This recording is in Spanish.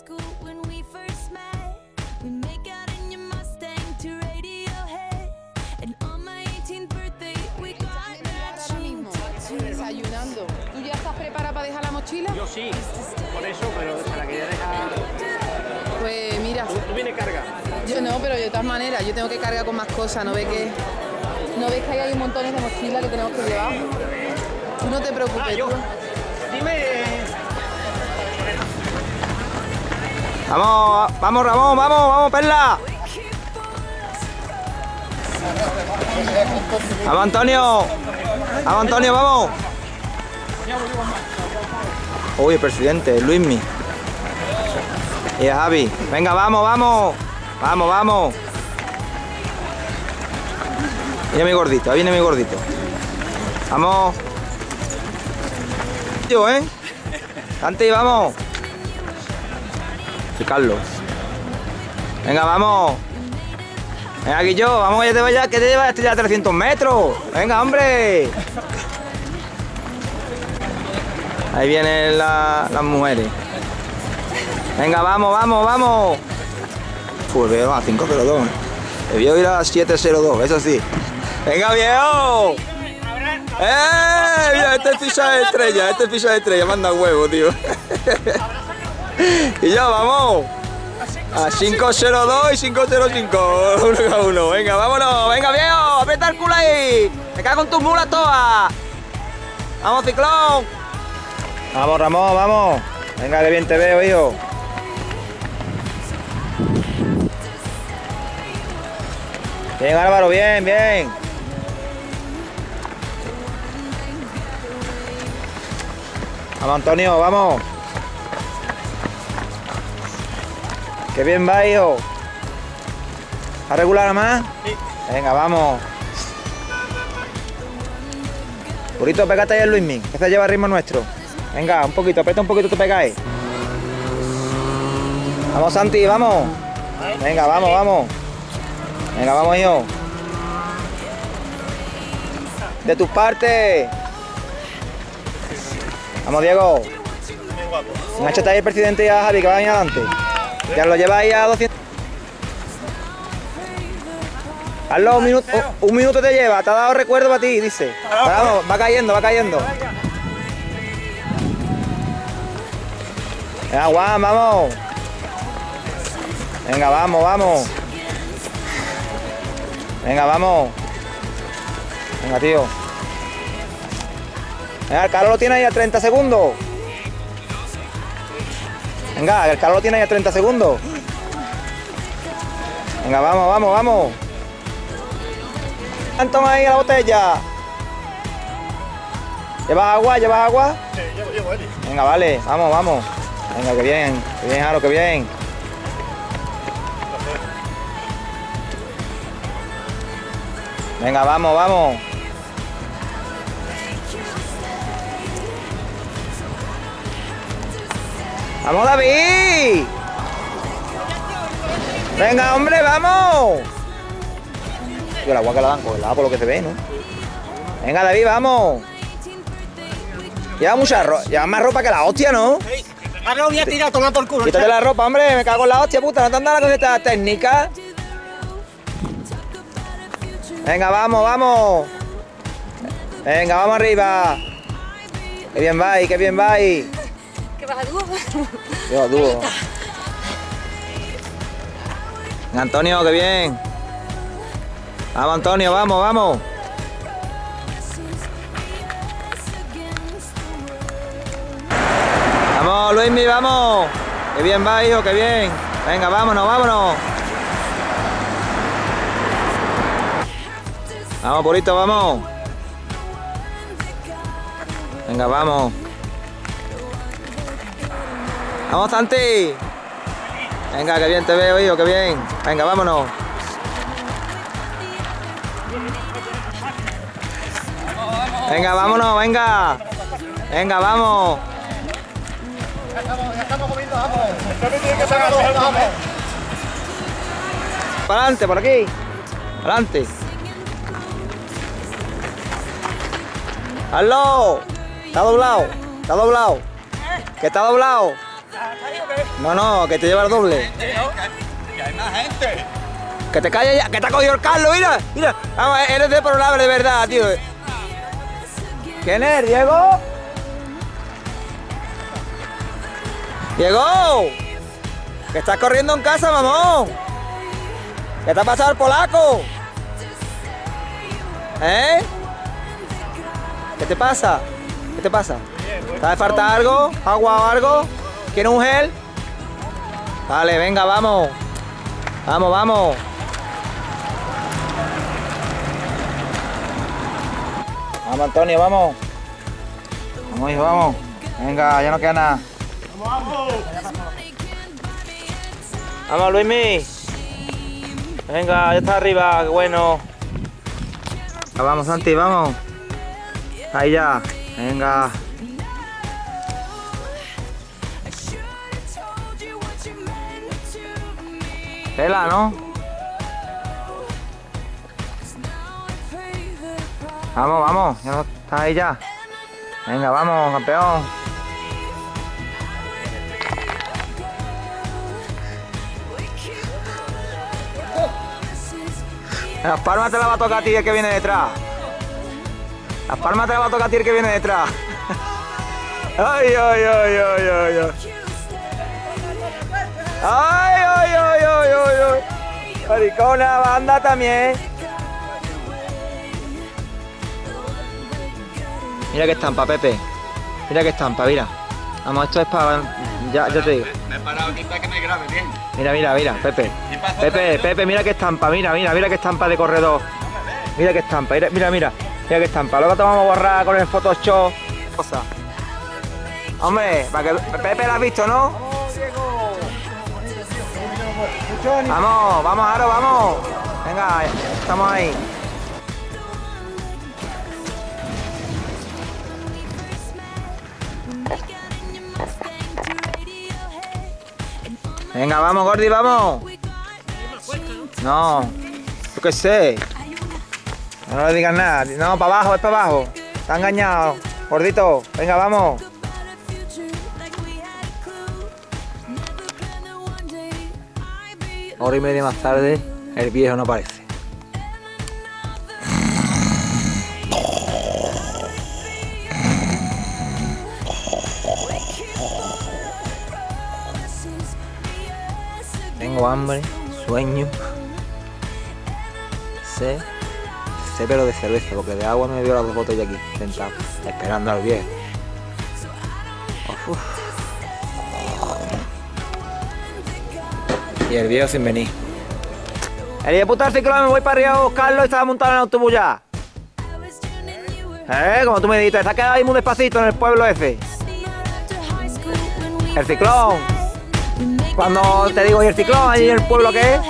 school when we first met. We make out in your Mustang to Radiohead. And on my 18th birthday, we got matching. Desayunando. ¿Tú ya estás preparada para dejar la mochila? Yo sí, por eso, pero se la quería dejar. Pues mira, ¿Tú, tú vienes carga? yo no, pero de todas maneras, yo tengo que cargar con más cosas, ¿no ves que no ves que ahí hay un montón de mochilas que tenemos que llevar? Tú no te preocupes, Ah, yo. Dime. Vamos, vamos Ramón, vamos, vamos Perla. Vamos Antonio. Vamos Antonio, vamos. Uy, el presidente, Luismi. Y a Javi. Venga, vamos, vamos. Vamos, vamos. Viene mi gordito, ahí viene mi gordito. Vamos. Yo, ¿eh? Santi, vamos. Carlos. Venga, vamos. Venga, aquí yo, vamos, que te vaya, que te llevas este ya a 300 metros. Venga, hombre. Ahí vienen la- las mujeres. Venga, vamos, vamos, vamos. Pues veo a 502. Debió ir a 702, eso sí. Venga, viejo. ¡Eh! Este es ficha de estrella, este es ficha de estrella, manda huevo, tío. y ya, vamos. A 502 y 505. Uno cada uno. Venga, vámonos. Venga, viejo. Aprieta el culo ahí. Me cago en tus mulas todas. Vamos, ciclón. Vamos, Ramón, vamos. Venga, que bien te veo, hijo. Bien, Álvaro, bien, bien. Vamos, Antonio, vamos. Qué bien va, hijo. ¿A regular más? Sí. Venga, vamos. Purito, pégate ahí el Luismi, que se lleva el ritmo nuestro. Venga, un poquito, aprieta un poquito, te pegáis. Vamos, Santi, vamos. Venga, vamos, vamos. Venga, vamos, hijo. De tus partes. Vamos, Diego. Enganchate ahí el presidente y a Javi, que va a venir adelante. Ya lo lleváis a 200. Hazlo un minuto, un minuto te lleva, te ha dado recuerdo para ti, dice. Vamos, va cayendo, va cayendo. Venga, Juan, vamos. Venga, vamos, vamos. Venga, vamos. Venga, tío. Venga, el Carlos lo tiene ahí a 30 segundos. Venga, el Carlos lo tiene ahí a 30 segundos. Venga, vamos, vamos, vamos. Toma ahí la botella. ¿Llevas agua? ¿Llevas agua? Sí, llevo, llevo, Eli. Venga, vale, vamos, vamos. Venga, que bien, que bien, Jaro, que bien. Venga, vamos, vamos. ¡Vamos, David! Venga, hombre, vamos. Yo el agua que la dan, la por lo que se ve, ¿no? Venga, David, vamos. Lleva mucha ropa, lleva más ropa que la hostia, ¿no? Ahora voy a tirar, toma por culo. Quítate la ropa, hombre, me cago en la hostia, puta, no te han dado la cosita técnica. Venga, vamos, vamos. Venga, vamos arriba. Qué bien va ahí, qué bien va ahí. ¿Qué vas a dúo? Yo, dúo. Venga, Antonio, qué bien. Vamos, Antonio, vamos, vamos. Vamos, Luismi, vamos. Qué bien va, hijo, qué bien. Venga, vámonos, vámonos. Vamos, Purito, vamos. Venga, vamos. Vamos, Santi. Venga, que bien te veo, hijo, que bien. Venga, vámonos. Venga, vámonos, venga. Venga, vamos. Para adelante, por aquí. Para adelante. Hazlo. Está doblado. Está doblado. Que está doblado. No, no, que te lleva el doble. Que hay más gente. Que te calles ya, que te ha cogido el Carlos, mira, mira. Vamos, eres de programa de verdad, tío. ¿Quién es, Diego? Diego, que estás corriendo en casa, mamón. ¿Qué te ha pasado el polaco? ¿Eh? ¿Qué te pasa? ¿Qué te pasa? ¿Te hace falta algo? ¿Agua o algo? ¿Quieres un gel? Vale, venga, vamos. Vamos, vamos. Vamos, Antonio, vamos. Vamos, vamos. Venga, ya no queda nada. Vamos, Luismi. Venga, ya está arriba, qué bueno. Vamos, Santi, vamos. Ahí ya. Venga. Tela, ¿no? Vamos, vamos, ya está ahí ya. Venga, vamos, campeón. Las palmas te la va a tocar a ti el que viene detrás. Las palmas te la va a tocar a ti el que viene detrás. Ay, ay, ay, ay, ay, ay. Ay, ay, ay, ay, ay, ay. Maricona, banda también. Mira qué estampa, Pepe. Mira qué estampa, mira. Vamos, esto es para. Ya, ya te digo. Me he parado aquí para que me grabe bien. Mira, mira, mira, Pepe. Pepe, Pepe, mira qué estampa, mira, mira, mira qué estampa de corredor. Mira qué estampa, mira, mira, mira, mira qué estampa. Luego te vamos a borrar con el Photoshop. Cosa. Hombre, para que Pepe la has visto, ¿no? Vamos, vamos, Aro, vamos. Venga, estamos ahí. Venga, vamos, Gordi, vamos. No, yo qué sé. No le digas nada. No, para abajo, es para abajo. Está engañado. Gordito, venga, vamos. Hora y media más tarde, el viejo no aparece. Tengo hambre, sueño. Sé, sé pero de cerveza, porque de agua me dio las dos botellas aquí, sentado, esperando al viejo. Y el viejo sin venir. El puta del ciclón, me voy para arriba a buscarlo y estaba montado en el autobús ya. Eh, como tú me dijiste, está quedado ahí muy despacito en el pueblo ese. El ciclón. Cuando te digo, ¿y el ciclón ahí en el pueblo qué es?